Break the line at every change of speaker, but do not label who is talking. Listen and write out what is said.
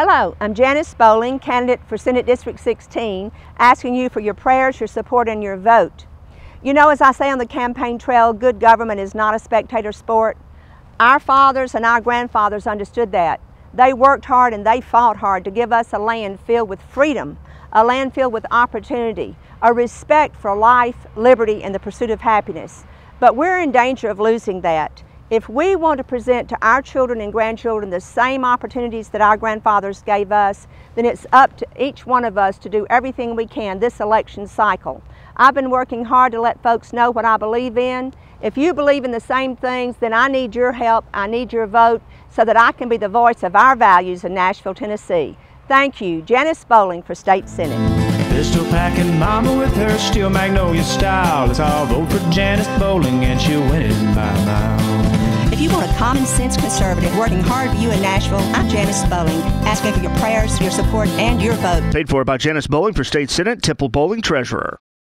Hello, I'm Janice Bowling, candidate for Senate District 16, asking you for your prayers, your support, and your vote. You know, as I say on the campaign trail, good government is not a spectator sport. Our fathers and our grandfathers understood that. They worked hard and they fought hard to give us a land filled with freedom, a land filled with opportunity, a respect for life, liberty, and the pursuit of happiness. But we're in danger of losing that. If we want to present to our children and grandchildren the same opportunities that our grandfathers gave us, then it's up to each one of us to do everything we can this election cycle. I've been working hard to let folks know what I believe in. If you believe in the same things, then I need your help, I need your vote, so that I can be the voice of our values in Nashville, Tennessee. Thank you, Janice Bowling for State Senate.
Pistol packing mama with her steel magnolia style. Let's all vote for Janice Bowling and she'll win it by a mile.
Common sense conservative working hard for you in Nashville, I'm Janice Bowling, asking for your prayers, your support, and your vote.
Paid for by Janice Bowling for State Senate, Temple Bowling Treasurer.